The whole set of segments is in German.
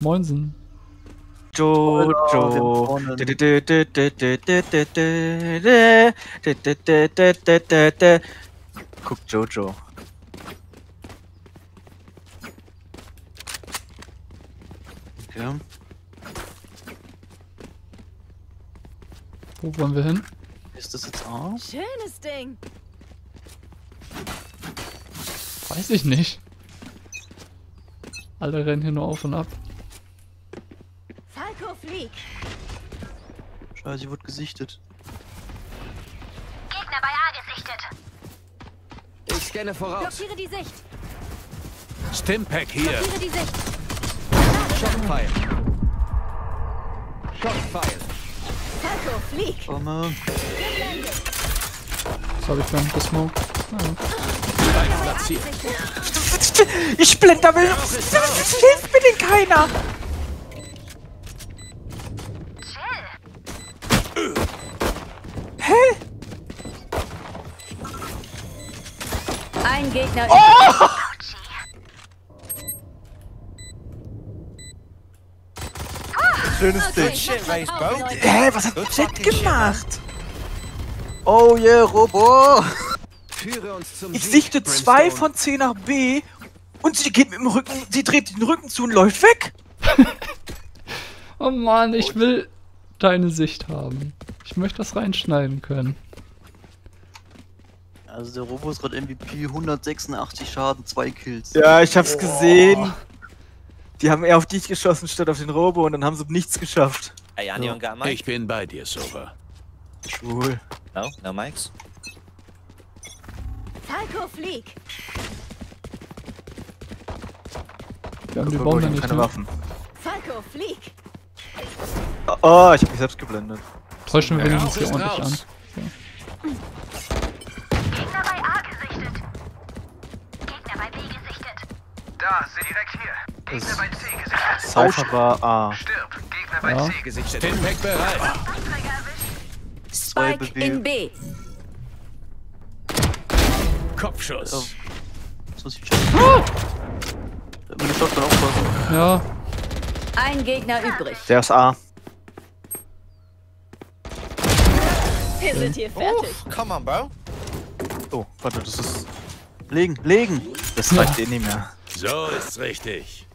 Moinsen. Jojo. Guck Jojo. Okay. Wo wollen wir hin? Ist das jetzt A? Schönes Ding. Weiß ich nicht. Alle rennen hier nur auf und ab. Flieg. Scheiße, ich wurde gesichtet. Gegner bei A gesichtet. Ich scanne voraus. Blockiere die Sicht. Stimpack hier. Blockiere die Sicht. Schockpfeil. Schockpfeil. Falco flieg. Komme. Was habe ich dann gesmoked? Spike platziert. Ich blender will. Hilft mir denn keiner? Gegner. Oh! Schönes Ding. Hä, was hat Jet gemacht? Oh yeah, Robo. Führe uns zum Ich sichte zwei Brimstone. von C nach B und sie geht mit dem Rücken, sie dreht den Rücken zu und läuft weg. Oh Mann, ich will deine Sicht haben. Ich möchte das reinschneiden können. Also der Robo ist gerade MVP, 186 Schaden, 2 Kills. Ja, ich hab's gesehen. Die haben eher auf dich geschossen statt auf den Robo und dann haben sie nichts geschafft. Hey, anyone got a mic? Ich bin bei dir, Sova. Cool. No? No mics? Falco flieg. Wir haben die Bombe nicht. keine Ne? Waffen. Falco flieg. Oh, ich hab mich selbst geblendet. Täuschen wir wenigstens hier ordentlich an. raus. Gegner bei A gesichtet. Gegner bei B gesichtet. Da, sind direkt hier. Gegner Das- bei C gesichtet. Cypher war A. Stirb. Gegner bei Ja. C gesichtet. Stimpack bereit. Spike in B. Kopfschuss. So ist die Chat. Da will ich Shotgun aufpassen. Ja, Ein Gegner übrig. Der ist A. Wir sind hier fertig. Come on, bro. Oh, warte, das ist. Legen, legen! Das Ja. reicht eh nicht mehr. So ist's richtig.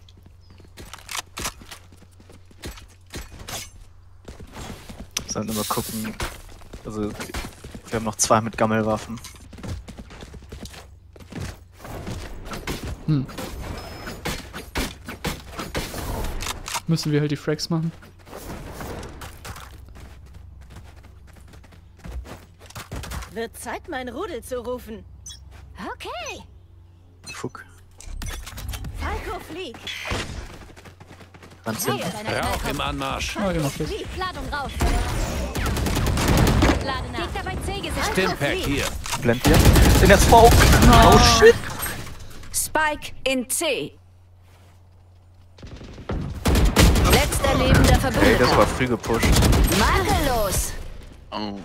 Sollen wir mal gucken. Also, wir haben noch zwei mit Gammelwaffen. hm. Müssen wir halt die Frags machen. Wird Zeit, mein Rudel zu rufen. Okay. Flieg. Ganz hinten. Rauch im Anmarsch. Ihr macht das. Flieg. Ladung raus. Stimpack hier. Blend dir. In der Smoke! Oh shit! Spike in C. Letzter lebender Ey, Verbündeter. das war früh gepusht. Makellos. Oh.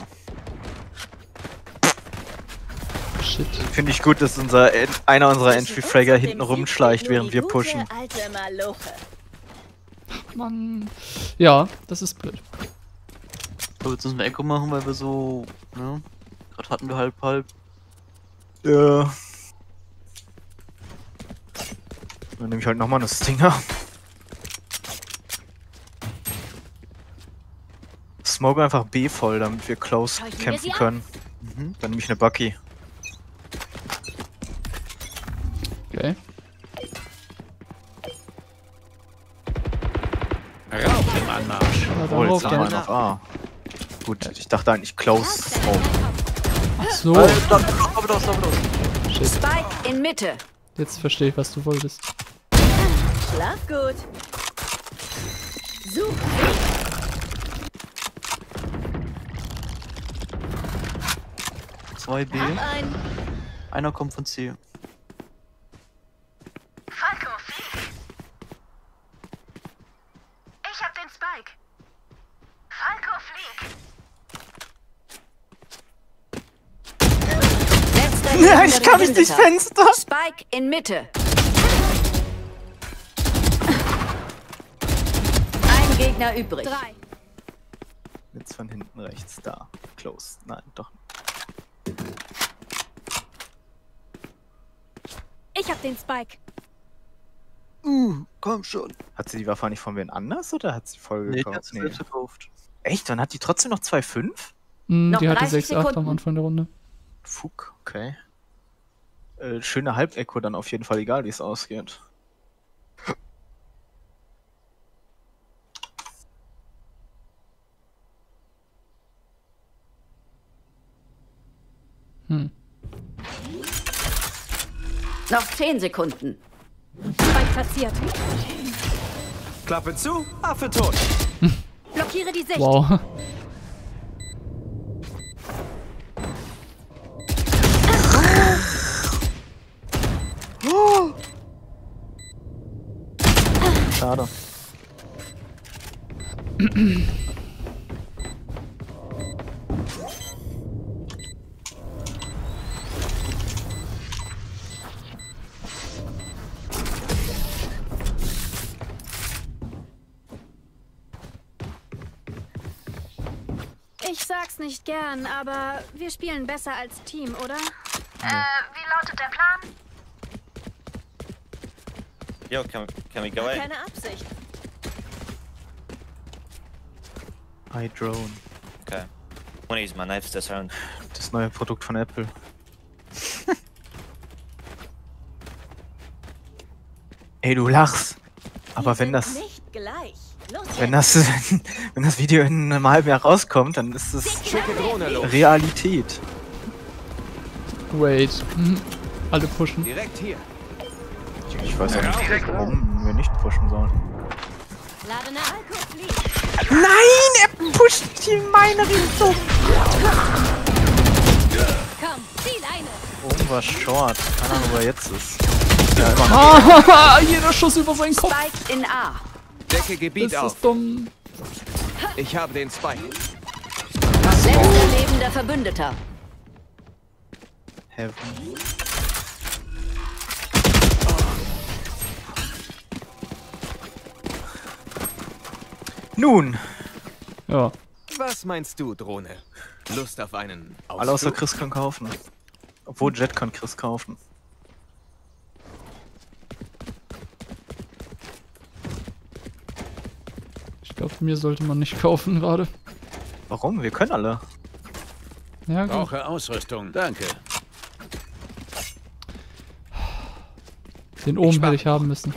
Shit. Finde ich gut, dass unser einer unserer Entry-Fragger hinten rumschleicht, während wir pushen. Mann. Ja, das ist blöd. So, jetzt müssen wir Echo machen, weil wir so, ne? Gerade hatten wir halb halb. Ja. Dann nehme ich halt nochmal eine Stinger. Smoke einfach B voll, damit wir close kämpfen können. Mhm. Dann nehme ich eine Bucky. Wir dann. noch A. Gut, ich dachte eigentlich close Smoke. Ach so. Äh. Shit. Spike in Mitte. Jetzt verstehe ich, was du wolltest. Schlaf gut. Super. Zwei B. Einer kommt von C. Falco flieg. Ich hab den Spike. Falco flieg. Letzter Ja, durchs Verbündeter. Fenster. Spike in Mitte. Gegner übrig. Drei. Jetzt von hinten rechts. Da. Close. Nein, doch. Ich hab den Spike. Uh, komm schon. Hat sie die Waffe nicht von wen anders oder hat sie voll Nee, gekauft? hat sie selbst gekauft. Echt? Dann hat die trotzdem noch 2,5? Hm, Noch die hatte 30 6-8 am. Anfang der Runde. Fuck, okay. Äh, schöne Halb-Echo dann auf jeden Fall, egal wie es ausgeht. Hm. Noch 10 Sekunden. Spike platziert. Klappe zu, Affe tot. Blockiere die Sicht. Wow. Schade. Ich sag's nicht gern, aber wir spielen besser als Team, oder? Äh, wie lautet der Plan? Yo, can, can we go in? Keine Absicht. I Drone. Okay. wanna use my knives this round. Das neue Produkt von Apple. Ey, du lachst. Aber wenn das, Nicht gleich. Los wenn das, wenn das Video in einem halben Jahr rauskommt, dann ist es. Realität. Wait. Hm. Alle pushen. Direkt hier. Ich weiß auch nicht, warum wir nicht pushen sollen. Nein, er pusht die in meine Richtung. Komm, zieh Leine. Oben war Short. Keine Ahnung, wo er jetzt ist. Ja, immer noch. Ah, jeder Schuss über seinen Kopf. Spike in A. Decke Gebiet Das auf. ist dumm. Ich habe den Spike. Letzter lebender Verbündeter. Heaven. Nun, Ja. Was meinst du, Drohne? Lust auf einen alle außer Ausflug? Chris können kaufen. Obwohl Jet kann Chris kaufen. Ich glaube, mir sollte man nicht kaufen gerade. Warum? Wir können alle. Ja, gut. Brauche Ausrüstung. Danke. Den oben hätte ich haben müssen.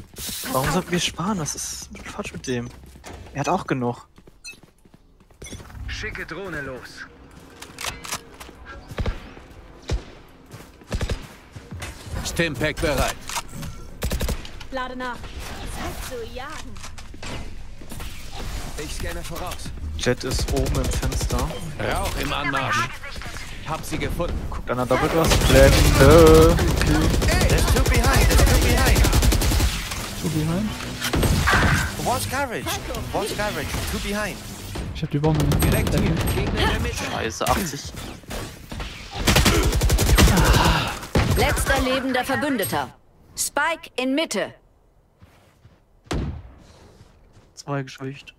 Warum sollten wir sparen? Was ist Quatsch mit dem? Er hat auch genug. Schicke Drohne los. Stimpack bereit. Lade nach. Zeit zu jagen. Ich scanne voraus. Jet ist oben im Fenster. Rauch im Anmarsch. Hab sie gefunden. Guckt einer doppelt was. Blende. There's two behind, there's two behind. Two behind. One's garage. One's garage. Two behind. Ich hab die Bombe nicht. Direkt Mitte. Scheiße, 80. Letzter lebender Verbündeter. Spike in Mitte. Zwei geschwächt.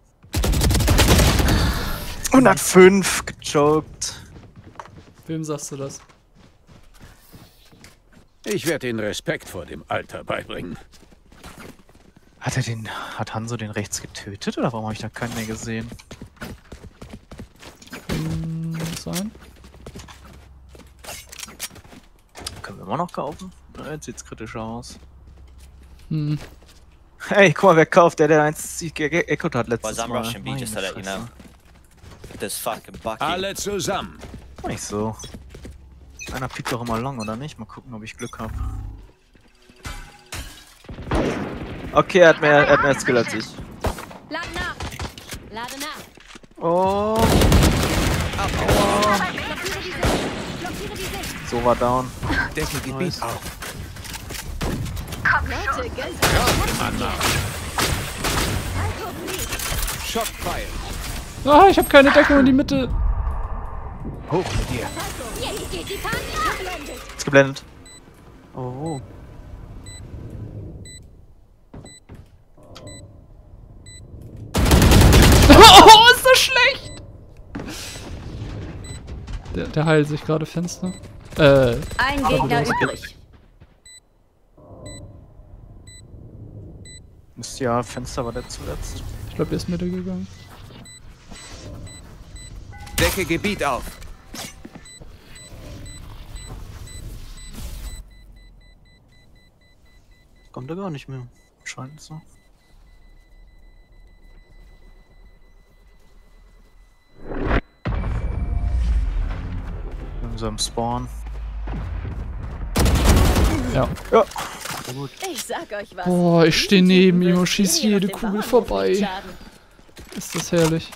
105 gejoked. Wem sagst du das? Ich werde Ihnen Respekt vor dem Alter beibringen. Hat er den. Hat Hanso den rechts getötet oder warum habe ich da keinen mehr gesehen? Das sein? Können wir immer noch kaufen? Na, Jetzt sieht's kritischer aus. Hm. Hey, guck mal, wer kauft? Der, der eins geeckert hat letztes Mal. rushing B just to Meine let you know. Fresse. This fucking bucket. Alle zusammen. Nicht so. Einer pickt doch immer long, oder nicht? Mal gucken, ob ich Glück habe. Okay, er hat mehr, er hat mehr Skill als ich. Lade nach. Lade nach. Oh, Sicht. so war down. Decke Gebiet auf. Leute, Anmarsch. Schockpfeil. Ah, ich habe keine Deckung in die Mitte. Hoch mit dir. Jetzt geht die Party abgeblendet. Ist geblendet. Oh. Oh, oh, ist das schlecht! Der, der heilt sich gerade Fenster. Äh. Ein Gegner übrig. Mist, ja, Fenster war der zuletzt. Ich glaube, der ist Mitte gegangen. Decke Gebiet auf. Kommt er gar nicht mehr. Scheint so. Unserem Spawn. Ja. Ich sag euch was. Boah, ich stehe neben ihm und schieß Wenn ihr jede Kugel vorbei. Ist das herrlich.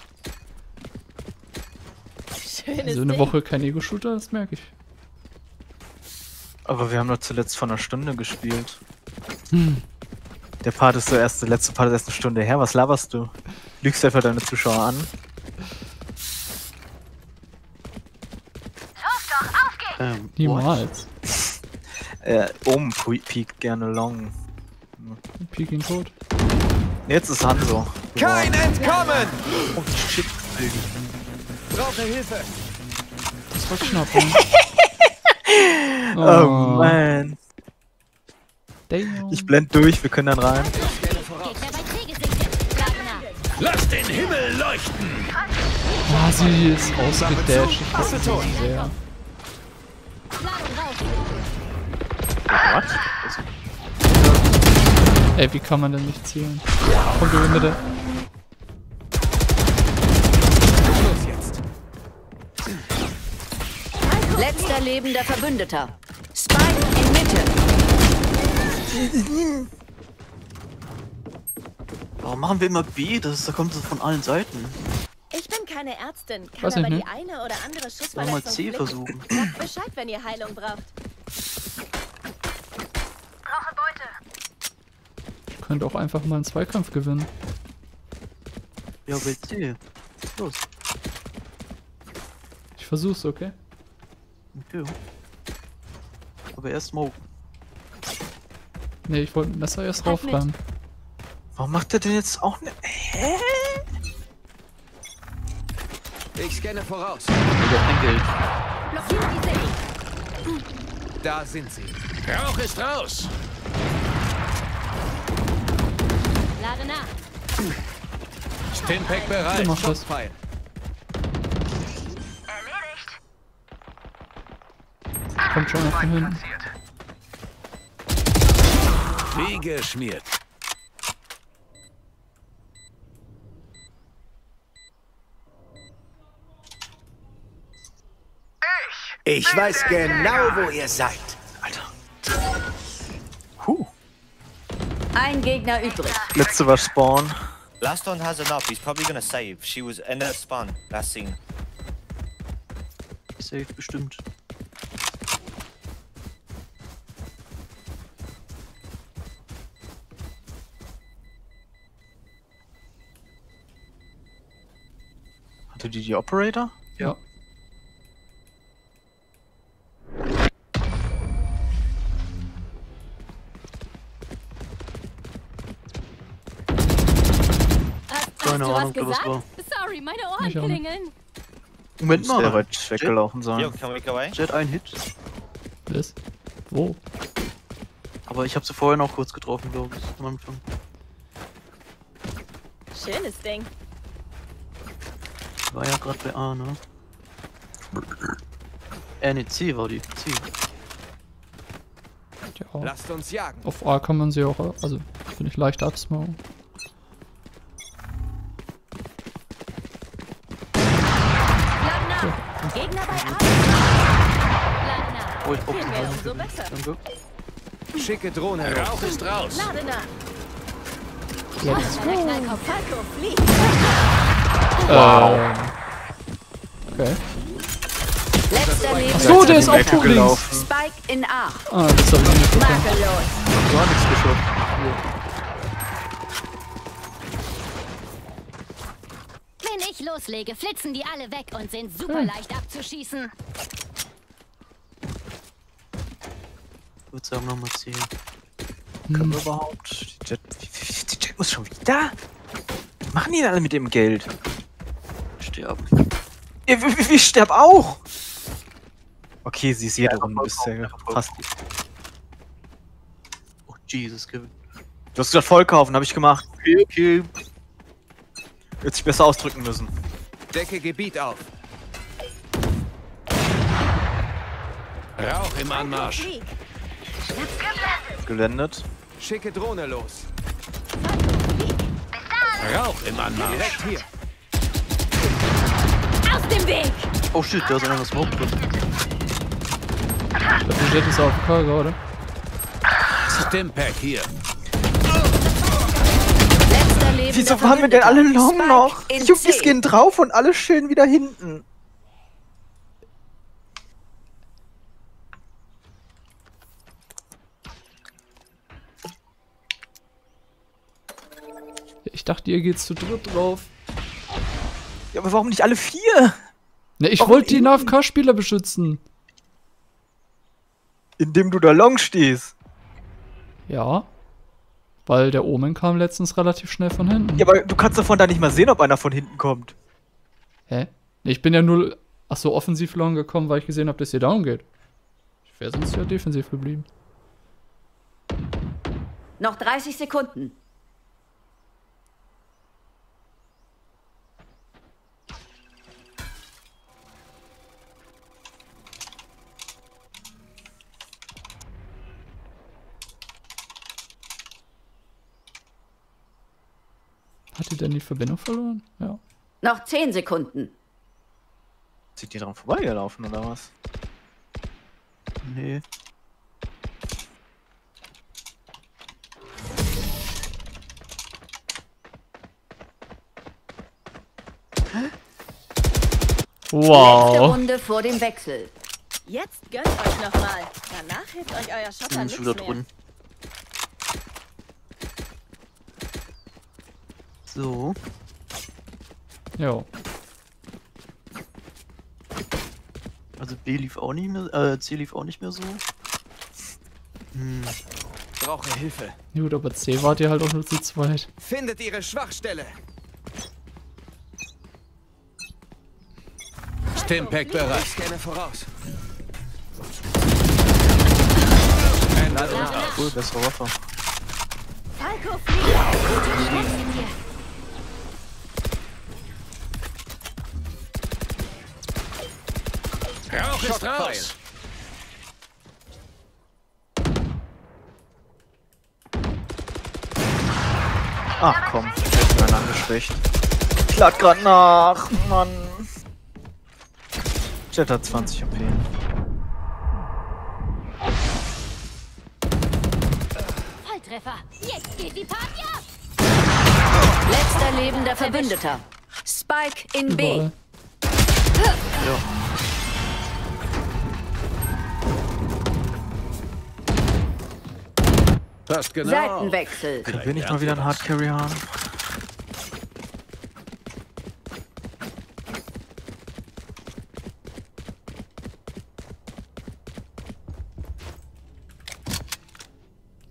Schönes So eine Ding. Woche kein Ego-Shooter, das merke ich. Aber wir haben doch zuletzt vor einer Stunde gespielt. Hm. Der Part ist so erst, der letzte Part ist erst eine Stunde her. Was laberst du? Lügst einfach deine Zuschauer an. Los doch, auf geht's! Ähm? Niemals. Äh, um, Pu- Peak gerne long. Peking tot. Jetzt ist Hanso. Kein Entkommen! Oh, shit. Brauche Hilfe. Das war knapp. ne? Oh, man. Damn. Ich blend durch, wir können dann rein. Lass den Himmel leuchten! Ah, sie ist ausgedasht. Ich hasse sie sehr. What? Ey, wie kann man denn nicht zielen? Kommt über Mitte. Los jetzt. Letzter lebender Verbündeter. Spike in Mitte. Warum machen wir immer B? Das ist, da kommt es von allen Seiten. Keine Ärztin, kann Weiß ich aber die eine oder andere Schussverletzung mal C versuchen? Sagt Bescheid, wenn ihr Heilung braucht. Brauche Beute. Ich könnte auch einfach mal einen Zweikampf gewinnen. Ja, bei C. Los. Ich versuch's, okay? Okay. Aber erst Smoke. Nee, ich wollte mit Messer erst Halt. Warum macht er denn jetzt auch ne. Hä? Ich scanne voraus. Blockiere die. Da sind sie. Rauch ist raus. Lade nach. Stinpack bereit. Erledigt. Kommt schon nach hinten. Wie geschmiert. Ich weiß genau, wo ihr seid. Huh. Ein Gegner übrig. Letzte war Spawn. Last one has enough. He's probably gonna save. She was in her spawn. Last scene. Safe bestimmt. Hatte die die Operator? Ja. Keine hast du Ahnung, was war. Sorry, meine Ohren klingeln. Moment Muss der mal. weit weggelaufen Yo, sein. can we go away? Jet ein Hit. Was? Wo? Aber ich habe sie vorher noch kurz getroffen, glaube ich, am Anfang. Schönes Ding. War ja gerade bei A, ne? Äh, ne, C war die. C. Ja. Lasst uns jagen. Auf A kann man sie auch, also finde ich leicht absmoken. Oh, ich brauch Viel den mehr, Heilung. umso besser. Danke. Schicke Drohne. Rauch ist raus. Lade nach. Let's flieg. Wow. Okay. Letzter lebender so, der ist auch links. Spike in A. Ah, das hab ich nicht mitbekommen. Makellos. Gar nichts geschafft. Wenn ich loslege, flitzen die alle weg und sind super leicht abzuschießen. Ich würde sagen, nochmal C. Können wir überhaupt? Die Jet, die Jet muss schon wieder? Was machen die denn alle mit dem Geld? Sterben. Wie, wie, wie sterb auch? Okay, sie ist jede Ja, Runde bisher fast. Oh, Jesus, Kevin. Du hast gesagt voll kaufen, habe ich gemacht. Okay, okay. Hätte sich besser ausdrücken müssen. Decke Gebiet auf. Rauch im Anmarsch. Flieg. Gelendet. Schicke Drohne los. Rauch im Anmarsch. Direkt hier. Aus dem Weg! Oh shit, da ist einer was Smoke drin. Die Jet ist auf K gerade. Stimpack hier. Wieso waren wir denn alle long noch? in Jupp, die C. gehen drauf und alle schön wieder hinten. Dachte, ihr geht zu dritt drauf. Ja, aber warum nicht alle vier? Ne, ich wollte die eben? AFK-Spieler beschützen. Indem du da long stehst. Ja. Weil der Omen kam letztens relativ schnell von hinten. Ja, aber du kannst davon da nicht mal sehen, ob einer von hinten kommt. Hä? Nee, Ich bin ja nur, ach so, offensiv long gekommen, weil ich gesehen habe, dass ihr down geht. Ich wäre sonst ja defensiv geblieben. Noch 30 Sekunden. Hat die denn die Verbindung verloren? Ja. Noch 10 Sekunden. Sind die dran vorbeigelaufen oder was? Nee. Letzte Wow. Runde vor dem Wechsel. Jetzt gönnt euch nochmal. Danach hilft euch euer Schotter wieder mehr. drin. So. Jo. Also B lief auch nicht mehr, äh, C lief auch nicht mehr so. Hm. Brauche Hilfe. Gut, aber C wart ihr halt auch nur zu zweit. Findet ihre Schwachstelle. Stimpack bereit. Ich scanne voraus. Ende und aus. Cool, bessere Waffe. Falco fliegt. Rauch ist raus. Ach komm, ich hab einen angeschwächt. Ich lad grad nach, Mann. Jet hat 20 OP. Volltreffer. Jetzt geht die Party ab. Letzter lebender Verbündeter. Spike in B. Überall. Passt genau. Seitenwechsel. Können wir nicht mal wieder einen Hardcarry haben?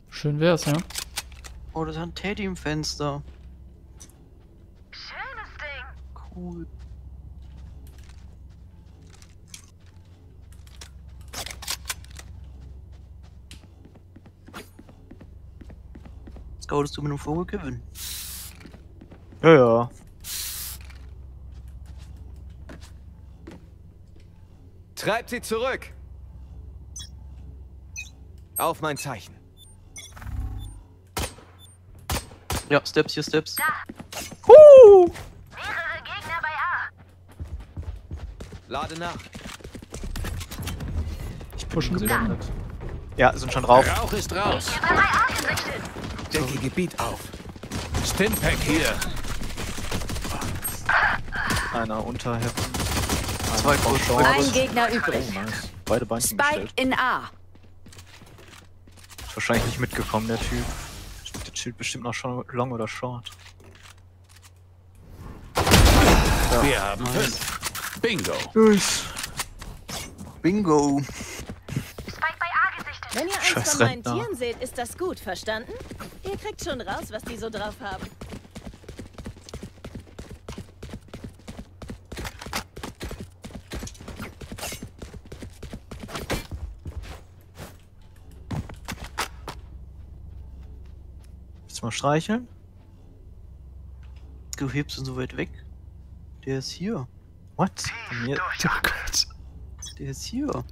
Schön wär's, ja. Oh, das ist ein Teddy im Fenster. Scoutest du mit einem Vogel gewinnen? Ja, ja. Treibt sie zurück. Auf mein Zeichen. Ja, Steps hier, Steps. Huh! Mehrere Gegner bei A. Lade nach. Pushen sie schon. Ja, sind schon drauf. Rauch ist raus. Bei A gesichtet. Decke Gebiet auf. Stimpack hier. Einer unter Zwei. Short. Ein Gegner übrig. Nice. Beide Beinchen Spike gestellt. in A. Ist wahrscheinlich nicht mitgekommen, der Typ. Der chillt bestimmt noch schon long oder short. Wir haben fünf. Bingo. Bingo. Spike bei A gesichtet. Wenn ihr eins von meinen Rentner. Tieren seht, ist das gut, verstanden? Ihr kriegt schon raus, was die so drauf haben. Jetzt mal streicheln. Du hebst ihn so weit weg. Der ist hier. What? Bei mir... Oh Der ist hier.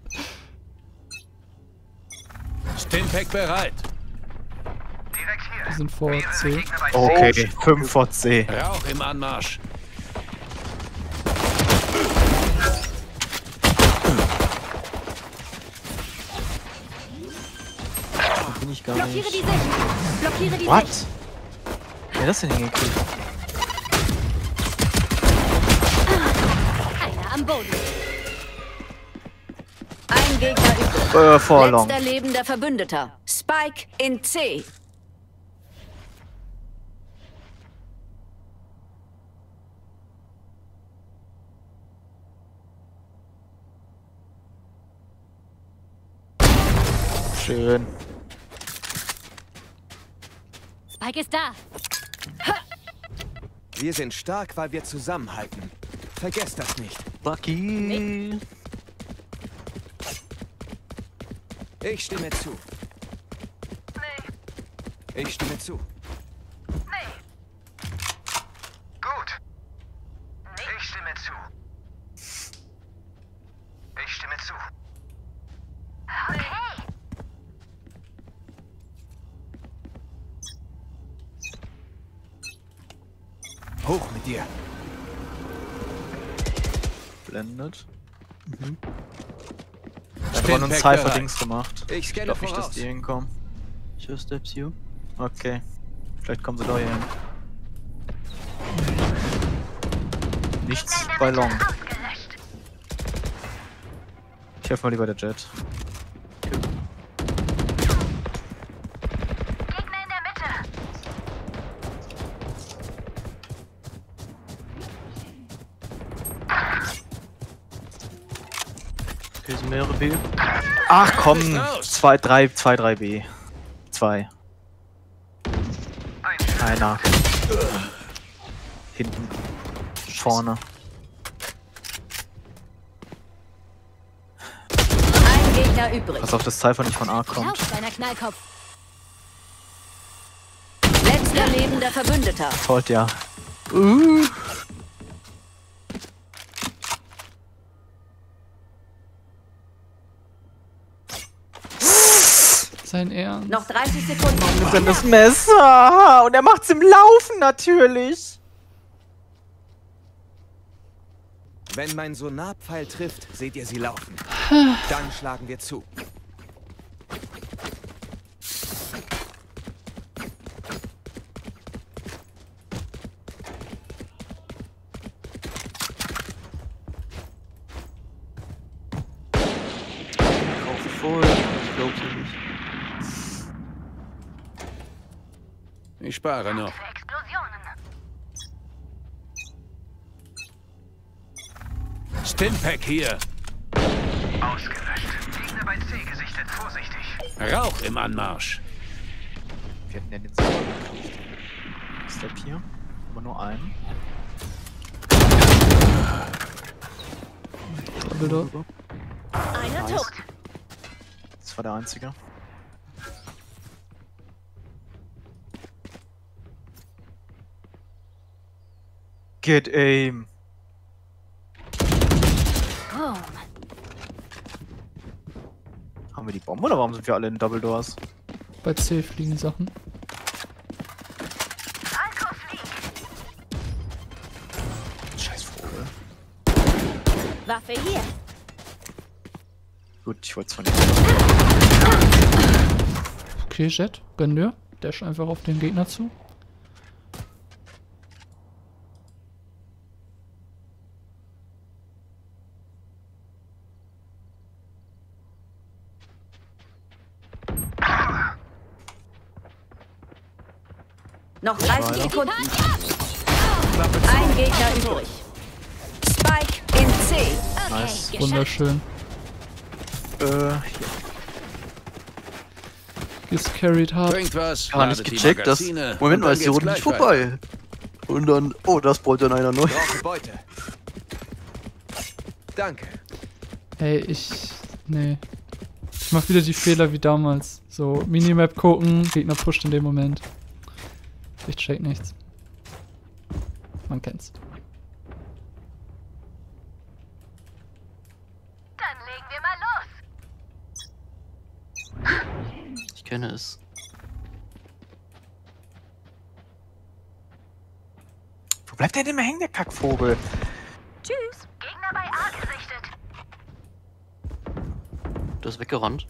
Stinpack bereit. Wir sind vor C. Okay, 5 vor C. Rauch im Anmarsch. Bin ich gar Blockiere die nicht. Sicht. Blockiere die What? Sicht. Wer hat das denn hingekriegt? Einer am Boden. Ein Gegner übrig. Äh, vor long. Letzter lebender Verbündeter. Spike in C. Schön. Spike ist da. Wir sind stark, weil wir zusammenhalten. Vergesst das nicht. Bucky. Ich stimme zu. Ich stimme zu. Stimpack Cypher. Dings gemacht. Ich Ich glaube nicht, dass die hinkommen. Sure steps you. Okay. Vielleicht kommen sie da hier hin. Nichts bei Long. Ich helfe mal lieber der Jet. Ach komm! Raus! 2, 3, 2, 3 B. 2. Einer. Hinten. Vorne. Ein Gegner übrig. Pass auf, dass Cypher nicht von A kommt. Letzter lebender Verbündeter. Holt ja. Sein Ernst. Noch 30 Sekunden. Mit dann das Messer! Und er macht's im Laufen natürlich! Wenn mein Sonarpfeil trifft, seht ihr sie laufen. Dann schlagen wir zu. Kaufe voll. Ich glaub's ja nicht. Ich spare noch. Stimpack hier. Ausgelöscht. Gegner bei C gesichtet. Vorsichtig. Rauch im Anmarsch. Wir hätten ja den gekriegt. Step hier. Aber nur einen. Einer tot. Das war der einzige. Get aim. Boom. Haben wir die Bombe oder warum sind wir alle in Double Doors? Bei C fliegen Sachen. Scheiß Vogel. Waffe hier. Gut, ich wollte von dir. Okay, Jet, gönn dir. Dash einfach auf den Gegner zu. Noch 30 Weiter. Sekunden. Ein Gegner übrig. Spike in C. Nice. Wunderschön. Äh, hier. Gescarried hart. Trinkt was. Gar nicht gecheckt, dass. Moment mal, ist die Runde nicht vorbei. Und dann. Oh, das braucht dann einer neu. Beute. Danke. Ey, ich. Nee. Ich mach wieder die Fehler wie damals. So, Minimap gucken, Gegner pusht in dem Moment. Ich check nichts. Man kennt's. Dann legen wir mal los. Ich kenne es. Wo bleibt der denn immer hängen, der Kackvogel? Tschüss. Gegner bei A gesichtet. Du ist weggerannt.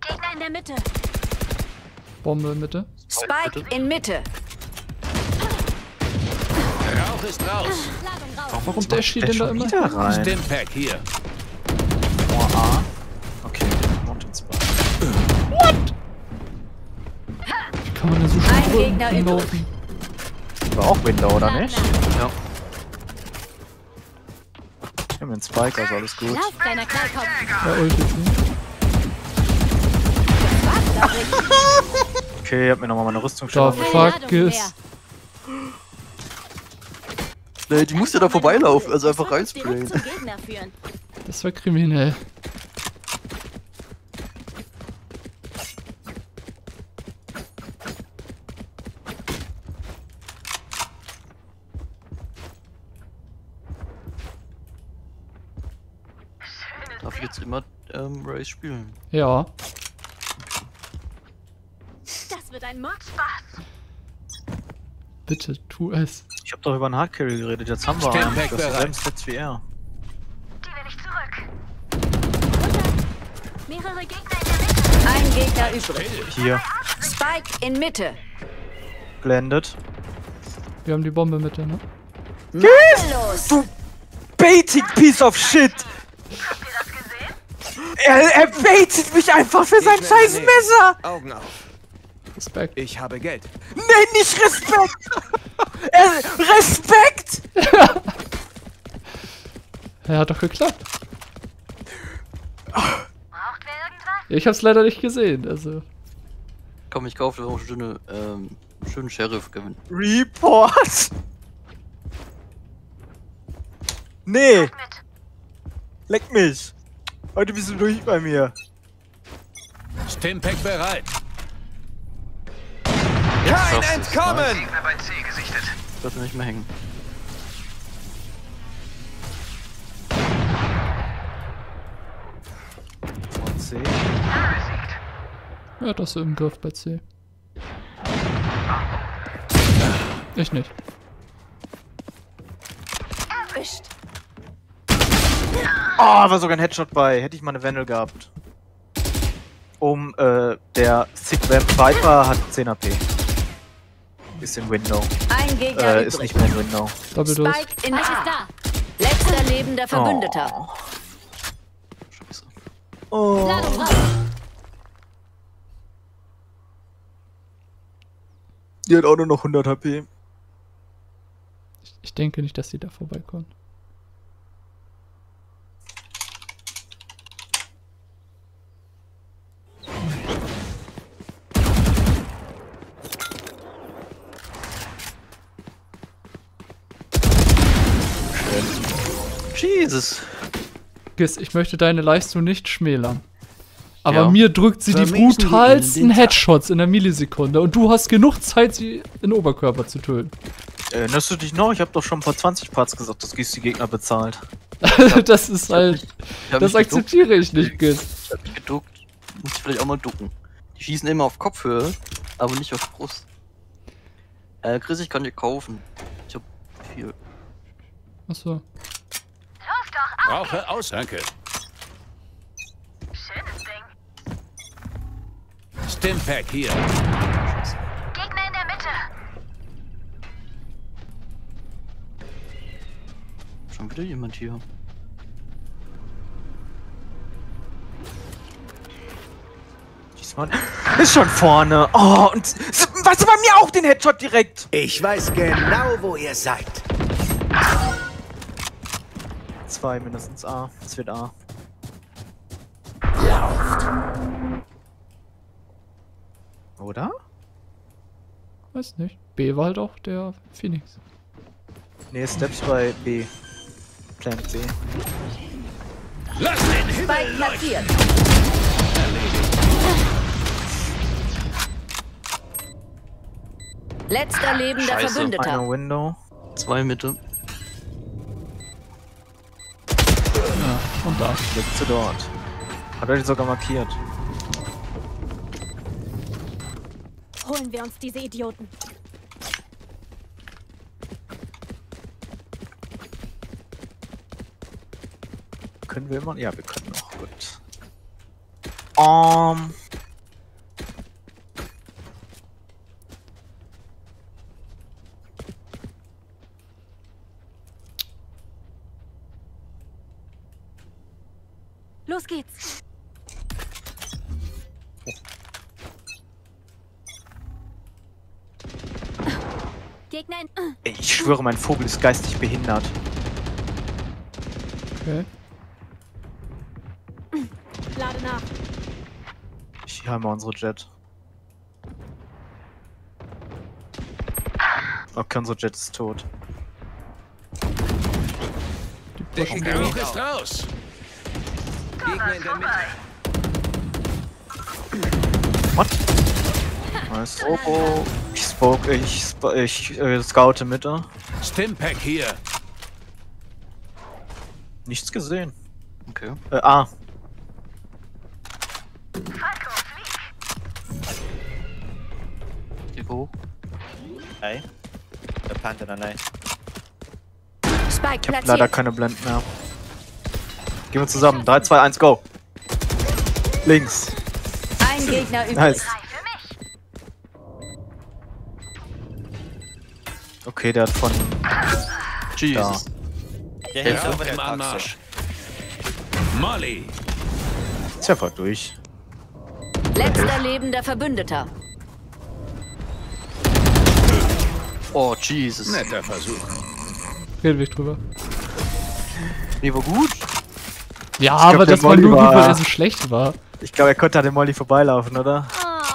Gegner in der Mitte. Bombe in Mitte. Spike in Mitte. Rauch ist raus. Warum der steht denn da immer? wieder rein? Stimpack hier. Oh, A. Okay, Mountain Spike. Wie kann man denn so Ein schnell Gegner rumlaufen? War auch Window, oder nicht? Ja. Ich hab einen Spike, also alles gut. Lauf, kleiner Kleikopf. Ja, ulti. Okay, hab mir nochmal meine Rüstung Da schon Keine fuck Ladung is. Nee, die musste da vorbeilaufen, also einfach reinsprayen. Das war kriminell. Darf ich jetzt immer ähm, Race spielen? Ja. Ein Mod. Bitte, tu es. Ich hab doch über einen Hardcarry geredet, jetzt haben wir einen. Das ist selben Stats wie er. Die will ich zurück. Mehrere Gegner in der Mitte. Ein Gegner übrig. Hier, Spike in Mitte. blendet. Wir haben die Bombe Mitte, ne? Los. Du baiting piece of shit! Habt ihr das gesehen? Er, er baitet mich einfach für sein Gegner in scheiß. Messer! Augen auf. Respekt. Ich habe Geld. Nee, nicht Respekt! er, Respekt! Er hat doch geklappt. Braucht wer irgendwas? Ich hab's leider nicht gesehen, also. Komm, ich kaufe auch schöne, ähm, schönen Sheriff gewinnen. Report! Nee, leck mich! Heute bist du durch bei mir. Stimpack bereit. Kein Entkommen! Sollte nicht mehr hängen. Von C. Hat das so im Griff bei C. Ich nicht. Erwischt. Oh, war sogar ein Headshot bei. Hätte ich mal eine Vandal gehabt. Um, äh, der Sick Vamp Viper hat 10 AP. Ist in Window. Ein Gegner Äh, ist nicht mehr in Window. Doppeldos. Spike in A. da? Letzter lebender Verbündeter. Oh. Scheiße. Oh. Die hat auch nur noch 100 HP. Ich, ich denke nicht, dass sie da vorbeikommen. Jesus. Gis, ich möchte deine Leistung nicht schmälern. Aber Ja. mir drückt sie die Vermiesen wir brutalsten. Headshots in der Millisekunde und du hast genug Zeit, sie in den Oberkörper zu töten. Erinnerst du dich noch? Ich habe doch schon vor 20 Parts gesagt, dass Gis die Gegner bezahlt. das ist halt. Hab Das mich geduckt. akzeptiere ich nicht, Gis. Ich hab mich geduckt. Muss ich vielleicht auch mal ducken. Die schießen immer auf Kopfhöhe, aber nicht auf Brust. Äh, Chris, ich kann dir kaufen. Ich hab viel. Achso. Brauche aus. Danke. Schönes Ding. Stimpack hier. Gegner in der Mitte. Schon wieder jemand hier. Diesmal ist schon vorne. Oh, und s- weißt du bei mir auch den Headshot direkt? Ich weiß genau, wo ihr seid. Zwei mindestens A. Es wird A. Oder? Weiß nicht. B war halt auch der Phoenix. Nee, Steps bei B. Plant C. Lass den Himmel platziert. Letzter lebender Scheiße. Verbündeter. Window. Zwei Mitte. Und da. Liegt sie dort. Hat er die sogar markiert. Holen wir uns diese Idioten. Können wir immer? Ja, wir können noch. Gut. Um. Los geht's. Gegner in... Ey, Ich schwöre, mein Vogel ist geistig behindert. Okay. Lade nach. Ich haben wir unsere Jet. Okay, unsere Jet ist tot. Der Rauch ist raus. Gegner in der Mitte. What? Nice. Oh, oh. Ich spoke, ich, sp ich äh, scoute Mitte. Stimpack hier. Nichts gesehen. Okay. Äh, ah. Geh hoch. A. The planted on A. Spike Ich hab leider keine Blenden mehr. Gehen wir zusammen. 3, 2, 1, go! Links. Ein Gegner übrig. Nice. Okay, der hat von. Jesus. Ja, over there Im toxic. Anmarsch. Molly. Ist ja voll durch. Letzter lebender Verbündeter. Oh, Jesus. Netter Versuch. Reden wir drüber. Nee, war gut. Ja, glaub, aber der das war Molly nur gut, weil er so schlecht war. Ich glaube, er konnte an dem Molly vorbeilaufen, oder?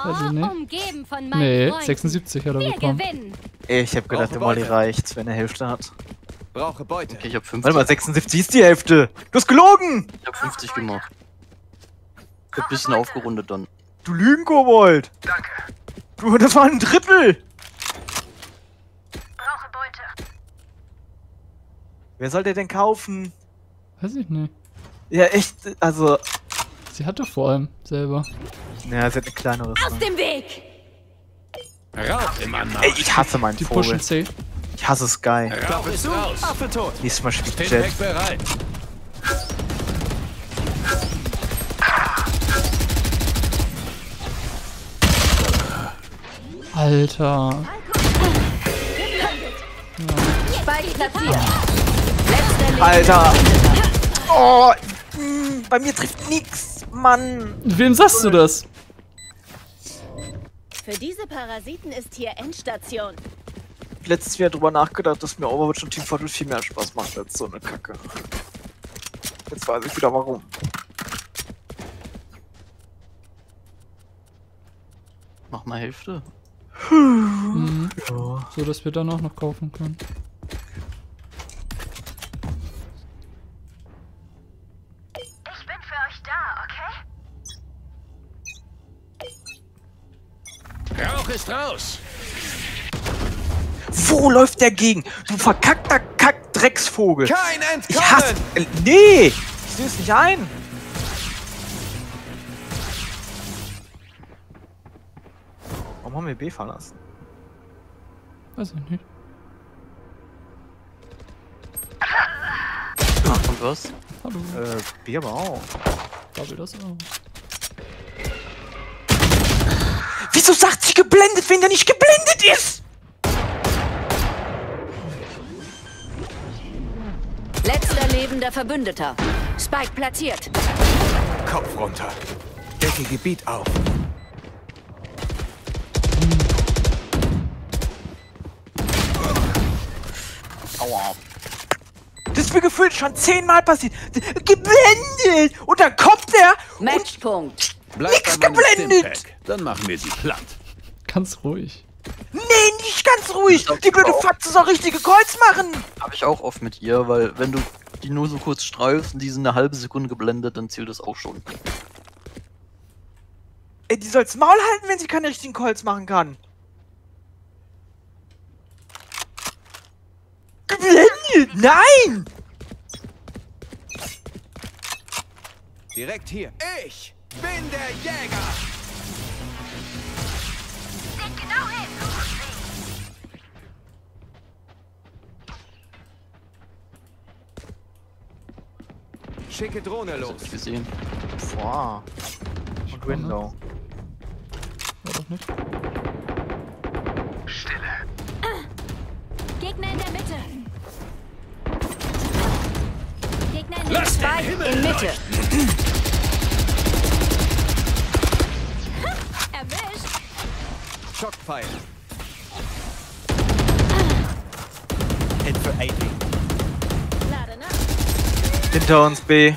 Weiß ich nicht. umgeben von meinen Nee, Freunden. 76 hat er Wir bekommen. gewinnen. Ich hab gedacht, der Molly reicht, wenn er Hälfte hat. Brauche Beute. Okay, ich hab 50. Warte mal, 76 ist die Hälfte! Du hast gelogen! Ich hab 50 gemacht. Ich hab ein bisschen aufgerundet dann. Du Lügenkobold! Danke. Du, das war ein Drittel! Brauche Beute. Wer soll der denn kaufen? Weiß ich nicht. Ja, echt, also. Sie hatte vor allem selber. Naja, sie hat ein kleineres. Aus dem Weg. Rauch im Ey, ich hasse meinen Die Vogel. pushen C. Ich hasse Sky. Rauch ist raus. Affe tot. Nächstes Mal spielt Jet. Bereit. Alter. Alter. Oh, mh, bei mir trifft nix, Mann. Wem sagst du das? Für diese Parasiten ist hier Endstation. Letztes wieder drüber nachgedacht, dass mir Overwatch und Team Fortress viel mehr Spaß macht als so eine Kacke. Jetzt weiß ich wieder warum. Mach mal Hälfte. Mhm. Ja. So, dass wir dann auch noch kaufen können. Rauch ist raus. Wo läuft der gegen? Du verkackter Kack-Drecksvogel. Kein Ich hasse. Entkommen! Äh, nee! Ich sehe es nicht ein. Warum haben wir B verlassen? Weiß ich nicht. Und was? Hallo. Äh, B aber auch. Double das auch. Wieso sagt sie geblendet, wenn der nicht geblendet ist? Letzter lebender Verbündeter. Spike platziert. Kopf runter. Decke Gebiet auf. Aua. Das ist mir gefühlt schon zehnmal passiert. Geblendet! Und dann kommt der Matchpunkt. Bleib Nix geblendet! Dann machen wir sie platt. Ganz ruhig. Nee, nicht ganz ruhig! Die blöde Fotze soll richtige Kreuz machen! Hab ich auch oft mit ihr, weil wenn du die nur so kurz streifst und die sind eine halbe Sekunde geblendet, dann zählt das auch schon. Ey, die soll's Maul halten, wenn sie keine richtigen Calls machen kann. Geblendet! Nein! Direkt hier. Ich! Bin der Jäger. Seht genau hin. Schicke Drohne los. ich gesehen. Boah. Und Window. War doch nicht. Gegner in der Mitte. Gegner in der Lass den Himmel in Mitte. Erwischt. Schockpfeil. Hit for 80. Lade nach. Hinter uns B.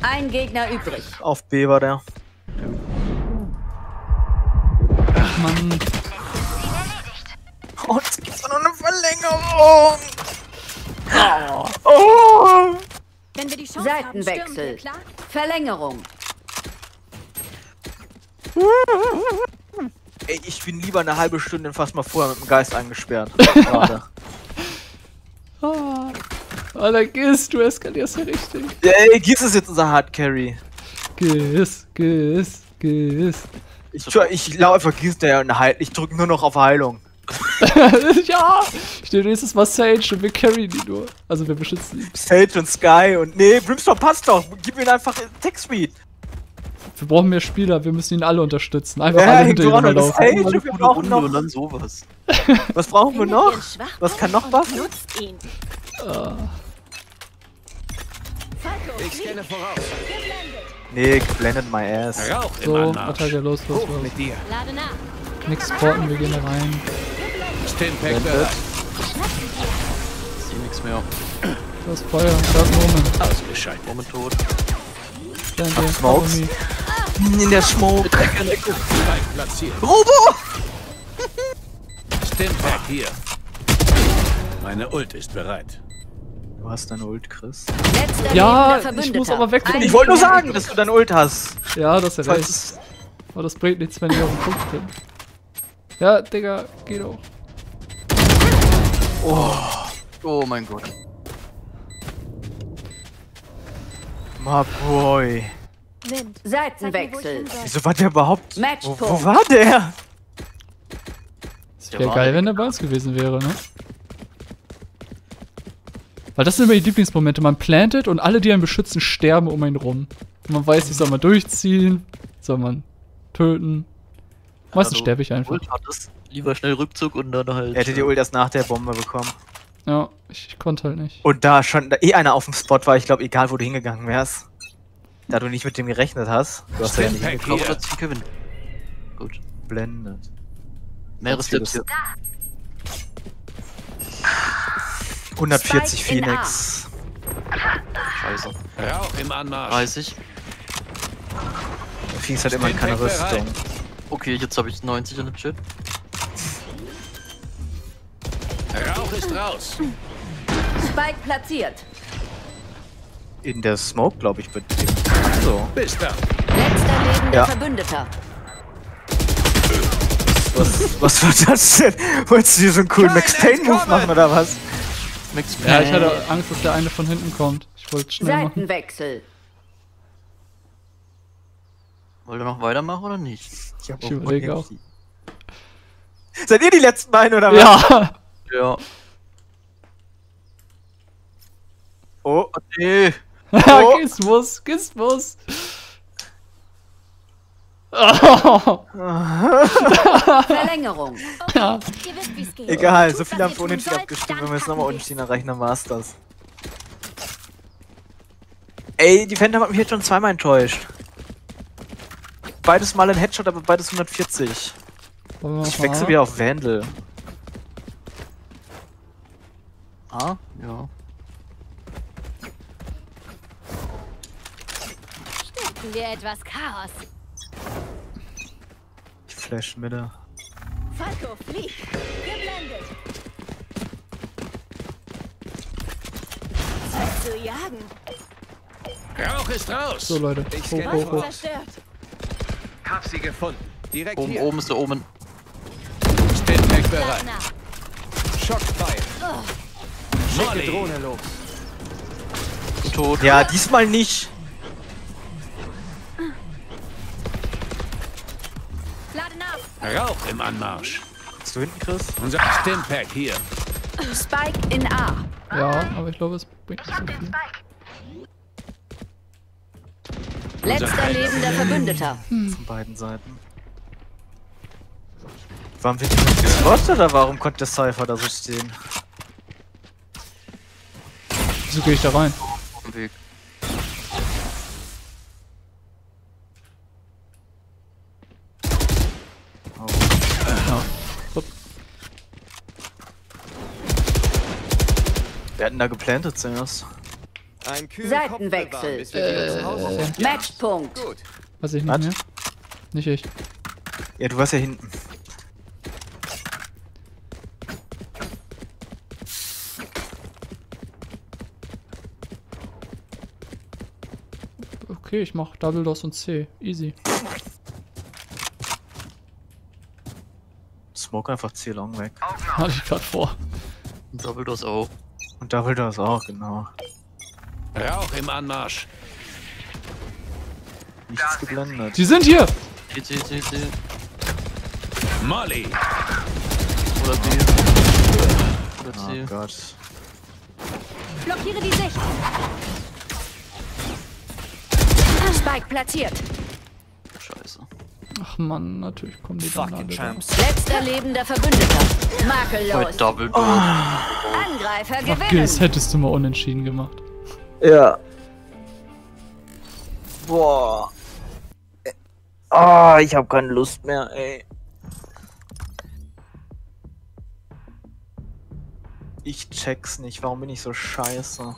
Ein Gegner übrig. Auf B war der. Ach Mann. Oh, jetzt gibt's doch noch eine Verlängerung. Oh. Wenn wir die Chance haben, Seitenwechsel. klar? Verlängerung. Ich bin lieber eine halbe Stunde fast mal vorher mit dem Geist eingesperrt. Gerade. Ah. Alter, Giss, du eskalierst ja richtig. Ey, Gies ist jetzt unser Hard Carry. Giss, Giss, Giss. Ich, ich lau einfach Gies der und heil. Ich drück nur noch auf Heilung. ja! Ich nehme nächstes Mal Sage und wir carryen die nur. Also wir beschützen ihn. Sage und Sky und. Nee, Brimstone passt doch. Gib ihm einfach Tech Speed. Wir brauchen mehr Spieler, wir müssen ihn alle unterstützen. Einfach Ja, alle hinter ihm das. Sage, Eine wir brauchen noch. und dann sowas. Was brauchen wir noch? Was kann noch buffen? Nutzt ihn. Falco, Ich scanne voraus. Geblendet. Nee, blended my ass. Rauch So. Attacke, los, los, los. mit dir. Lade nach. Nix porten, wir gehen da rein. Stimpack bereit. Ich seh nix mehr. Da ist Feuer, da ist ein Omen. Ausgeschaltet. Moment tot. Da in der Smokes. In der Smoke. Robo! Stimpack hier. Meine Ult ist bereit. Du hast deine Ult, Chris. Letzter Ja, ich muss aber weg. Ich wollte nur sagen, dass du deine Ult hast. Ja, das ist ja recht. Aber das bringt nichts, wenn ich auf dem Punkt bin. Ja, Digga, geh doch. Oh mein Gott. My boy. Wind. Seitenwechsel. Wieso war der überhaupt? Wo, Matchpunkt. wo war der? Der wäre geil, wenn der bei uns gewesen wäre, ne? Weil das sind immer die Lieblingsmomente. Man plantet und alle, die einen beschützen, sterben um ihn rum. Und man weiß nicht, soll man durchziehen, soll man töten. Meistens Also, sterbe ich einfach. Ult hattest, lieber schnell Rückzug und dann halt. Er hätte die Ult erst nach der Bombe bekommen. Ja, ich, ich konnte halt nicht. Und da schon da eh einer auf dem Spot war, ich glaube, egal wo du hingegangen wärst. Da du nicht mit dem gerechnet hast. Du hast ja nicht hier. das Ziel Kevin. Gut. geblendet. Mehrere Steps hier. 140 Spike in Phoenix. Scheiße. Rauch im Anmarsch. 30. Phoenix hat immer keine Steht bereit. Rüstung. Okay, jetzt habe ich 90 in der Chip. Rauch ist raus. Spike platziert. In der Smoke, glaube ich, bei dem. So. Bis dann. Letzter lebender Ja. Verbündeter. Was, was war das denn? Wolltest du dir so einen coolen Max Payne-Move machen oder was? Max Ja, ich hatte Angst, dass der eine von hinten kommt. Ich wollte schnell machen. Seitenwechsel. Wollt ihr noch weitermachen oder nicht? Ich, hab Ich überlege auch. Seid ihr die letzten beiden oder was? Ja! Ja. Oh, Nee. Oh. Gizmus, Gizmus. Oh, Verlängerung. ja. Egal, so viel haben wir unentschieden abgestimmt. Wenn wir jetzt nochmal unentschieden erreichen, dann war's das. Ey, die Phantom hat mich jetzt schon zweimal enttäuscht. Beides mal ein Headshot, aber beides 140. Ich wechsle wieder auf Vandal. Ah, ja. Stiften wir etwas Chaos. Ich flash Mitte. Falco, flieg. Geblendet. Zeit zu jagen. Rauch ist raus. So, Leute. Ich Hoch, hoch, hoch. Zerstört. Hab sie gefunden. Direkt Oben, hier. oben ist der Omen. Stimpack bereit. Lana. Schockpfeil. Schicke Drohne los. Tot. Ja, diesmal nicht. Im Anmarsch. Bist du hinten, Chris? Unser Stimpack hier. Spike in A. Ja, aber ich glaube, es bringt nicht so viel. Letzter lebender Verbündeter. Von beiden Seiten. Warum wird die nicht gespottet oder warum konnte der Cypher da so stehen? Wieso gehe ich da rein? Weg. Wir hatten da geplantet zuerst. Ein Seitenwechsel. Sind. Matchpunkt. Gut. Weiß ich nicht Was? mehr. Nicht ich. Ja, du warst ja hinten. Okay, ich mach Double DOS und C. Easy. Smoke einfach C long weg. Hatte ich gerade vor. Double das auch. Will das auch, genau. Rauch im Anmarsch. Nichts geblendet. Die sind hier! C. Molly. Oder B. Oder C. Oh Gott. Blockiere die Sicht. Spike platziert. Ach man, natürlich kommen die Fucking champs. Letzter lebender Verbündeter. Bei Makellos. Double Door. Angreifer Ach, gewinnen. das hättest du mal unentschieden gemacht. Ja. Boah. Ah, ich hab keine Lust mehr, ey. Ich check's nicht, warum bin ich so scheiße?